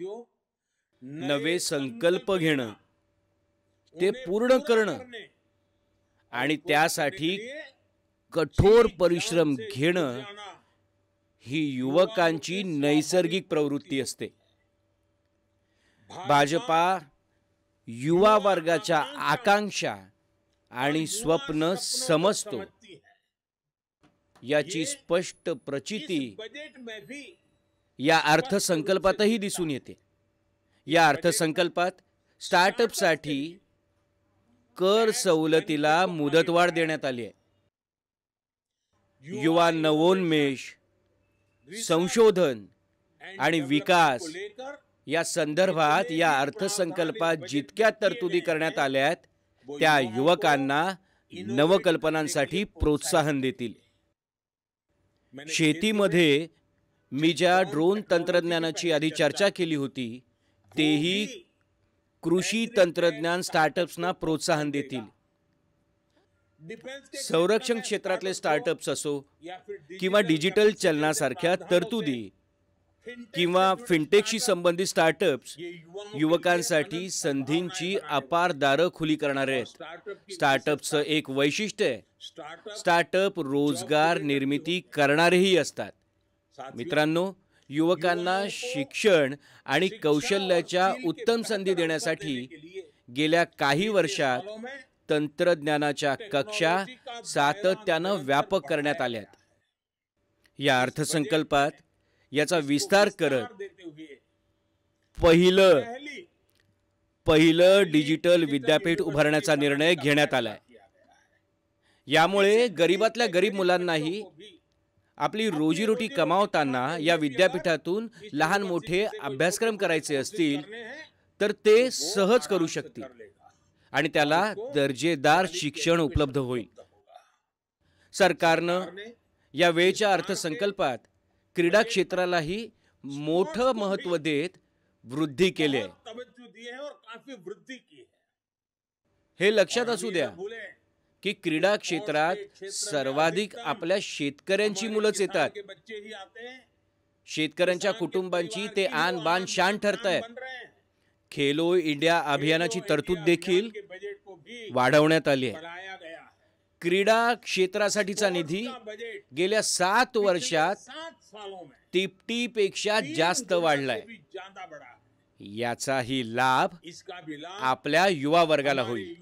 नवे संकल्प घेणं ते पूर्ण करणं आणि त्यासाठी कठोर परिश्रम घेणं ही युवकांची नैसर्गिक प्रवृत्ती असते. भाजपा युवा वर्गाच्या आकांक्षा आणि स्वप्न समजतो. याची स्पष्ट प्रचिती या अर्थसंकल्पातही दिसून येते. या अर्थसंकल्पात स्टार्टअपसाठी कर सवलतीला मुदतवाढ देण्यात आली आहे. युवा नवोन्मेष संशोधन आणि विकास या संदर्भात या अर्थसंकल्पात जितक्या तरतुदी करण्यात आल्या आहेत त्या युवकांना नवकल्पनांसाठी प्रोत्साहन देतील. शेतीमध्ये मी ज्या ड्रोन तंत्रज्ञानाची आधी चर्चा केली होती तेही कृषी तंत्रज्ञान स्टार्टअप्सना प्रोत्साहन देतील. संरक्षण क्षेत्रातले स्टार्टअप्स असो किंवा डिजिटल चलनासारख्या तरतुदी किंवा फिनटेकशी संबंधित स्टार्टअप्स युवकांसाठी संधींची अपार दारं खुली करणारे आहेत. स्टार्टअपचं एक वैशिष्ट्य आहे. स्टार्टअप रोजगार निर्मिती करणारेही असतात. मित्रांनो युवकांना शिक्षण आणि कौशल्याच्या उत्तम संधी देण्यासाठी गेल्या काही वर्षात तंत्रज्ञानाच्या कक्षा सातत्यानं व्यापक करण्यात आल्या आहेत या अर्थसंकल्पात याचा विस्तार करत पहली पहिलं. डिजिटल विद्यापीठ उभारण्याचा निर्णय घेण्यात आलाय. यामुळे गरीबातल्या गरीब मुलांनाही आपली रोजीरोटी कमावताना या विद्यापीठातून लहान मोठे अभ्यासक्रम करायचे असतील तर ते सहज करू शकतील. आणि त्याला दर्जेदार शिक्षण उपलब्ध होईल. सरकारनं या वेळच्या अर्थसंकल्पात क्रीडा क्षेत्रालाही मोठं महत्त्व देत वृद्धी केली आहे. है लक्षात असू द्या. की क्रीडा क्षेत्रात सर्वाधिक आपल्या शेतकऱ्यांची मुलंच येतात. शेतकऱ्यांच्या कुटुंबांची ते आन बान शान ठरत आहेत बन रहे हैं। खेलो इंडिया अभियानाची तरतूद देखील वाढवण्यात आली आहे. क्रीडा क्षेत्रासाठीचा निधी गेल्या सात वर्षात तिपटीपेक्षा जास्त वाढलाय है। याचाही लाभ आपल्या युवा वर्गाला होईल.